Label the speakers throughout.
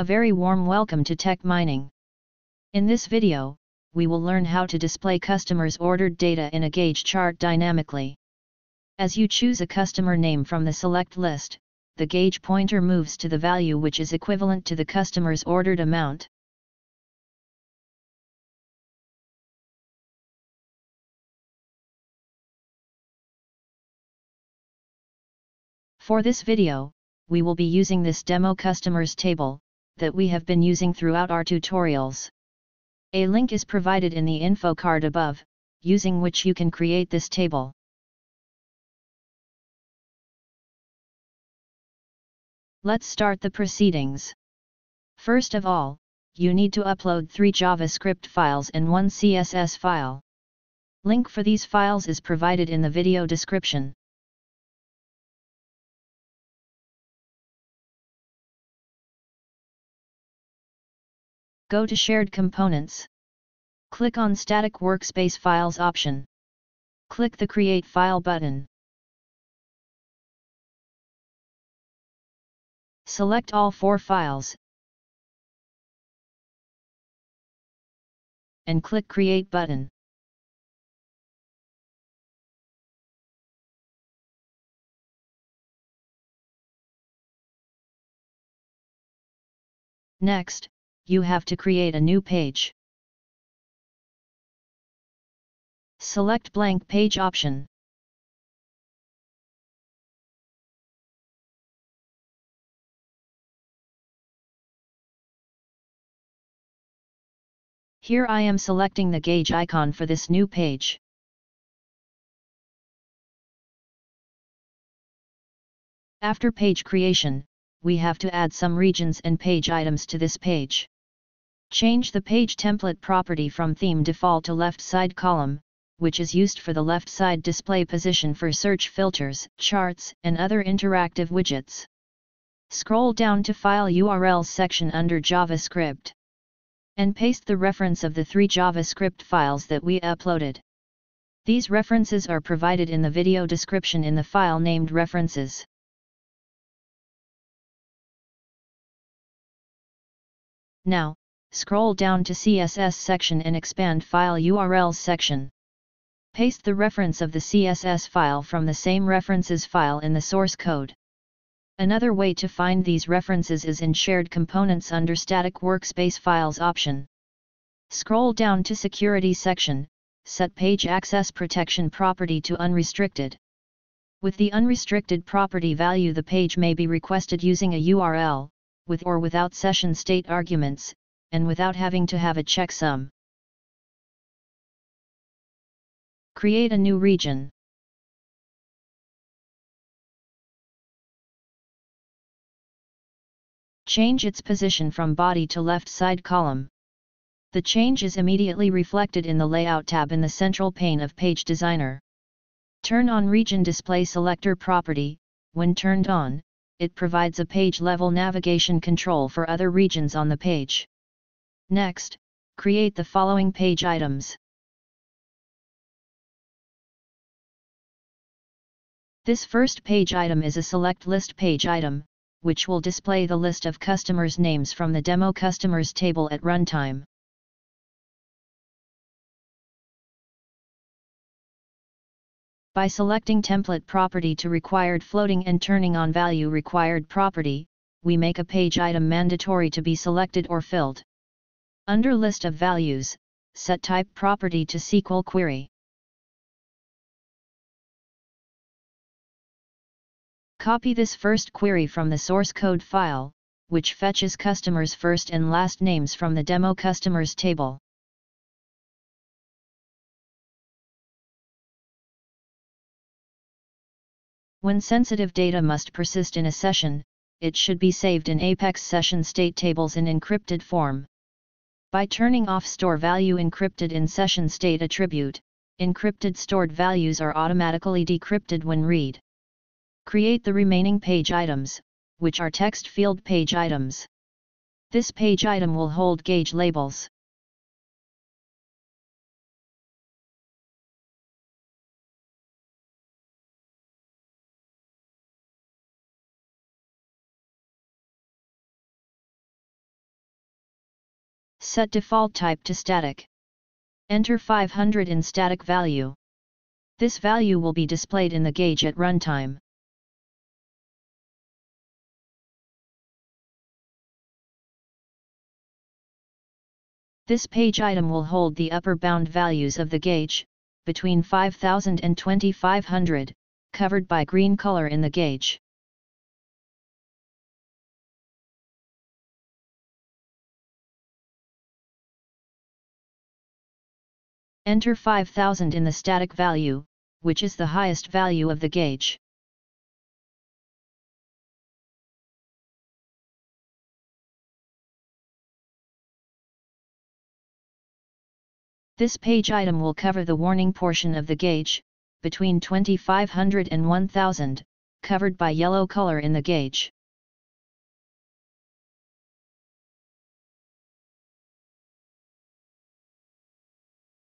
Speaker 1: A very warm welcome to Tech Mining. In this video, we will learn how to display customers' ordered data in a gauge chart dynamically. As you choose a customer name from the select list, the gauge pointer moves to the value which is equivalent to the customer's ordered amount. For this video, we will be using this demo customers table, that we have been using throughout our tutorials. A link is provided in the info card above, using which you can create this table. Let's start the proceedings. First of all, you need to upload three JavaScript files and one CSS file. Link for these files is provided in the video description. Go to Shared Components. Click on Static Workspace Files option. Click the Create File button. Select all four files and click Create button. Next, you have to create a new page. Select Blank Page option. Here I am selecting the gauge icon for this new page. After page creation, we have to add some regions and page items to this page. Change the page template property from theme default to left side column, which is used for the left side display position for search filters, charts, and other interactive widgets. Scroll down to File URLs section under JavaScript. And paste the reference of the three JavaScript files that we uploaded. These references are provided in the video description in the file named References. Now, scroll down to CSS section and expand File URLs section. Paste the reference of the CSS file from the same references file in the source code. Another way to find these references is in Shared Components under Static Workspace Files option. Scroll down to Security section, set Page Access Protection property to Unrestricted. With the unrestricted property value the page may be requested using a URL, with or without session state arguments, and without having to have a checksum. Create a new region. Change its position from body to left side column. The change is immediately reflected in the Layout tab in the central pane of Page Designer. Turn on Region Display Selector property, when turned on, it provides a page-level navigation control for other regions on the page. Next, create the following page items. This first page item is a select list page item, which will display the list of customers' names from the demo customers table at runtime. By selecting template property to required floating and turning on value required property, we make a page item mandatory to be selected or filled. Under List of Values, set Type property to SQL query. Copy this first query from the source code file, which fetches customers' first and last names from the demo customers table. When sensitive data must persist in a session, it should be saved in Apex session state tables in encrypted form. By turning off Store Value Encrypted in Session State attribute, encrypted stored values are automatically decrypted when read. Create the remaining page items, which are text field page items. This page item will hold gauge labels. Set default type to static. Enter 500 in static value. This value will be displayed in the gauge at runtime. This page item will hold the upper bound values of the gauge, between 5000 and 2500, covered by green color in the gauge. Enter 5000 in the static value, which is the highest value of the gauge. This page item will cover the warning portion of the gauge, between 2500 and 1000, covered by yellow color in the gauge.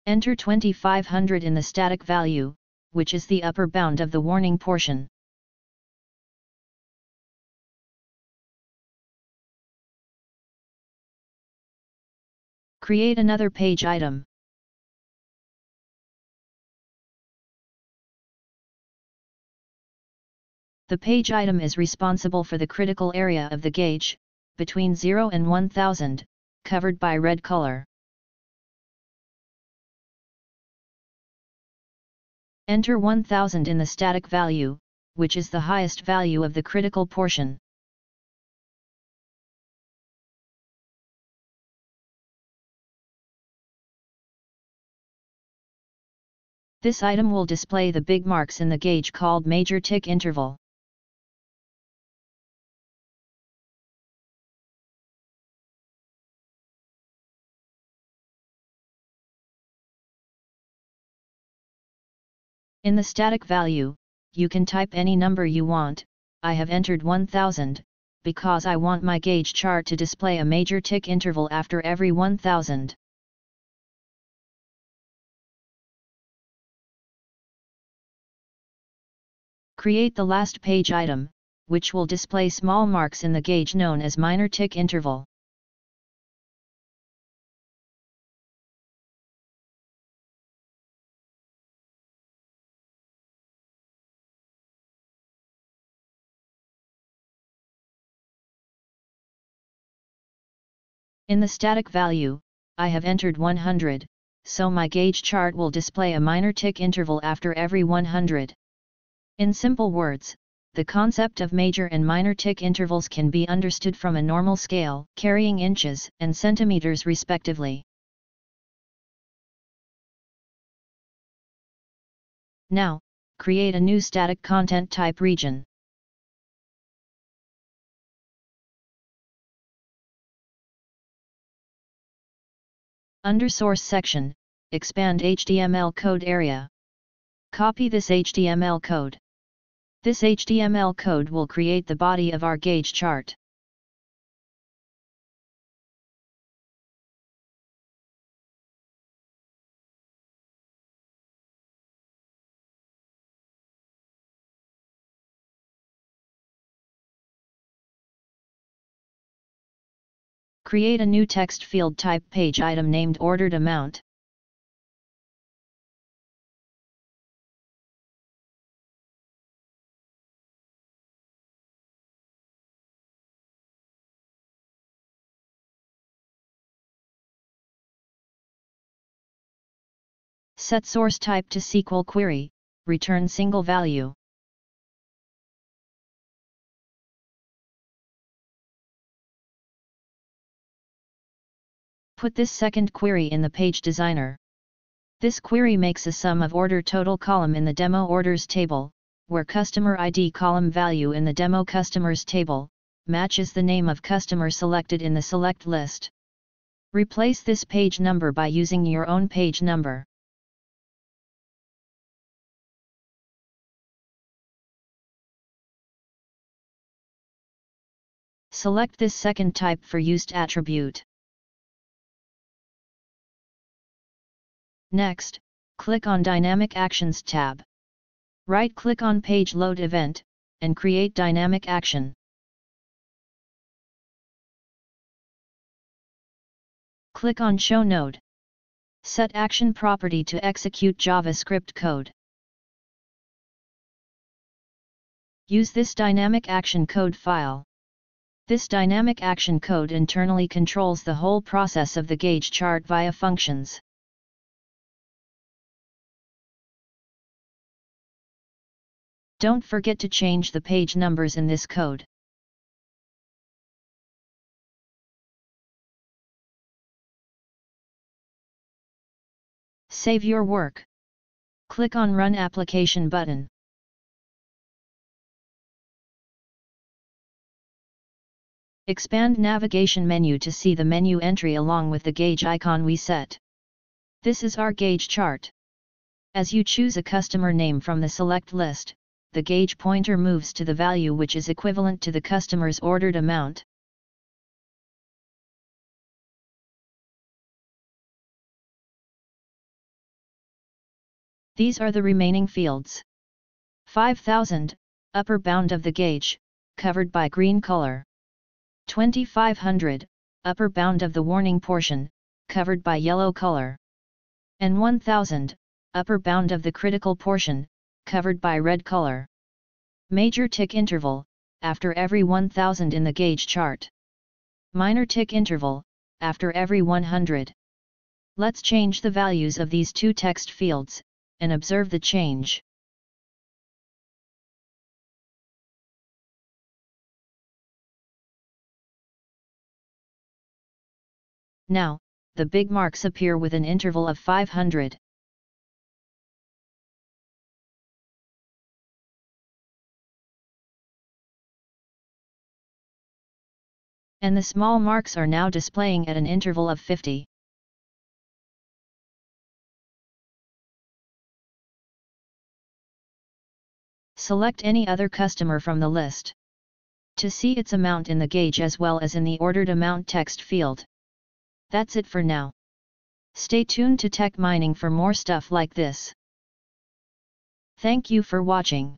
Speaker 1: Enter 2500 in the static value, which is the upper bound of the warning portion. Create another page item. The page item is responsible for the critical area of the gauge, between 0 and 1000, covered by red color. Enter 1000 in the static value, which is the highest value of the critical portion. This item will display the big marks in the gauge called major tick interval. In the static value, you can type any number you want, I have entered 1000, because I want my gauge chart to display a major tick interval after every 1000. Create the last page item, which will display small marks in the gauge known as minor tick interval. In the static value, I have entered 100, so my gauge chart will display a minor tick interval after every 100. In simple words, the concept of major and minor tick intervals can be understood from a normal scale, carrying inches and centimeters respectively. Now, create a new static content type region. Under Source section, expand HTML code area. Copy this HTML code. This HTML code will create the body of our gauge chart. Create a new text field type page item named ordered amount. Set source type to SQL query, return single value. Put this second query in the page designer. This query makes a sum of order total column in the demo orders table, where customer ID column value in the demo customers table, matches the name of customer selected in the select list. Replace this page number by using your own page number. Select this second type for used attribute. Next, click on Dynamic Actions tab. Right-click on Page Load Event, and create Dynamic Action. Click on Show Node. Set Action Property to execute JavaScript code. Use this dynamic action code file. This dynamic action code internally controls the whole process of the gauge chart via functions. Don't forget to change the page numbers in this code. Save your work. Click on Run Application button. Expand navigation menu to see the menu entry along with the gauge icon we set. This is our gauge chart. As you choose a customer name from the select list, the gauge pointer moves to the value which is equivalent to the customer's ordered amount. These are the remaining fields. 5000, upper bound of the gauge, covered by green color. 2500, upper bound of the warning portion, covered by yellow color. And 1000, upper bound of the critical portion, covered by red color. Major tick interval, after every 1000 in the gauge chart. Minor tick interval, after every 100. Let's change the values of these two text fields, and observe the change. Now, the big marks appear with an interval of 500. And the small marks are now displaying at an interval of 50. Select any other customer from the list. To see its amount in the gauge as well as in the ordered amount text field. That's it for now. Stay tuned to Tech Mining for more stuff like this. Thank you for watching.